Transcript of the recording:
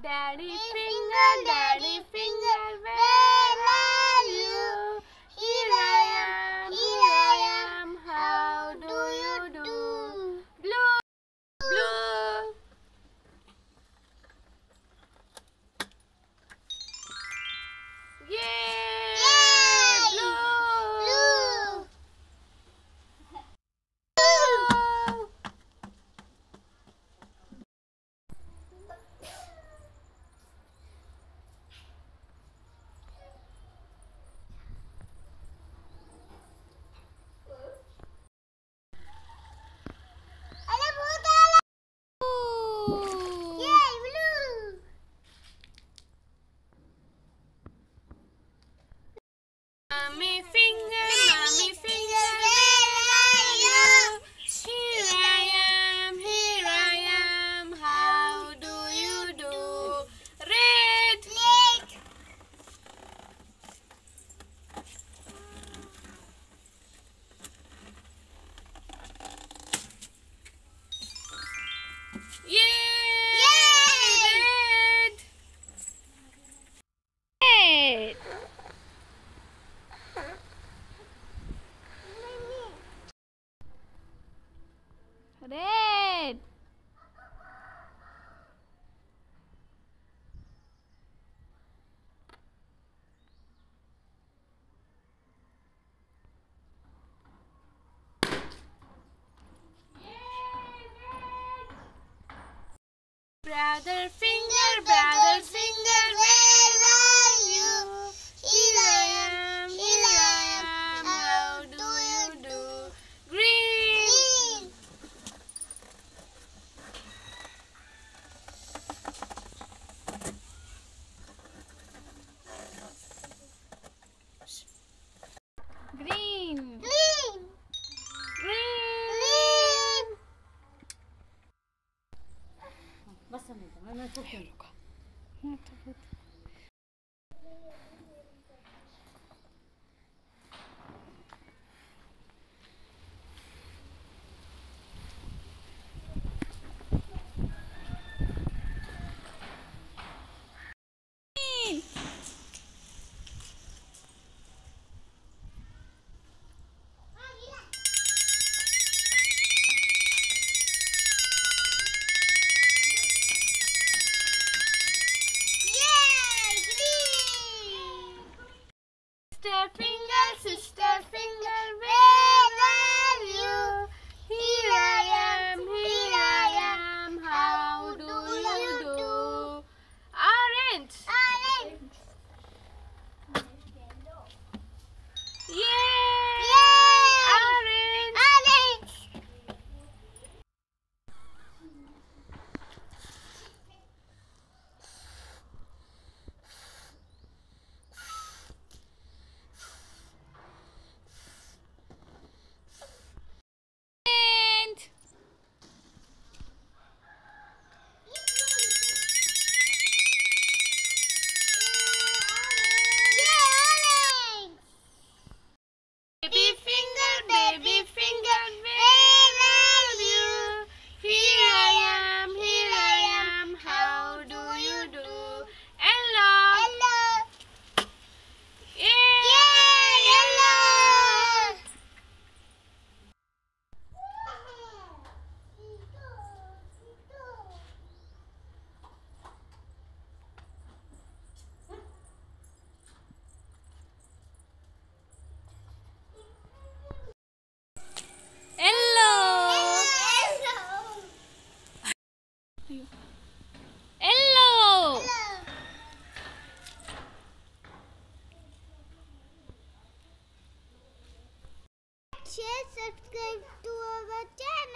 Daddy finger, daddy. me feel Red! Brother finger, brother finger, どうやか。もう。finger, sister finger, ring. share, subscribe to our channel.